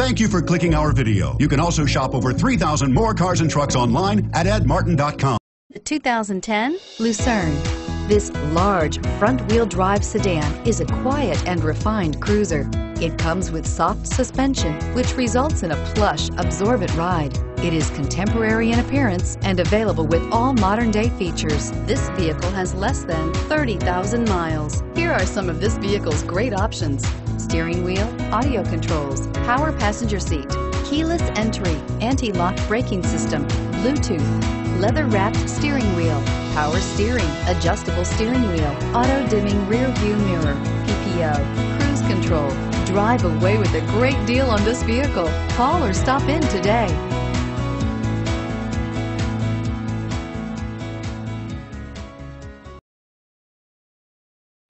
Thank you for clicking our video. You can also shop over 3,000 more cars and trucks online at edmartin.com. The 2010 Lucerne. This large front-wheel drive sedan is a quiet and refined cruiser. It comes with soft suspension, which results in a plush, absorbent ride. It is contemporary in appearance and available with all modern-day features. This vehicle has less than 30,000 miles. Here are some of this vehicle's great options. Steering wheel, audio controls, power passenger seat, keyless entry, anti-lock braking system, Bluetooth, leather-wrapped steering wheel, power steering, adjustable steering wheel, auto-dimming rear view mirror, PPO, cruise control. Drive away with a great deal on this vehicle. Call or stop in today.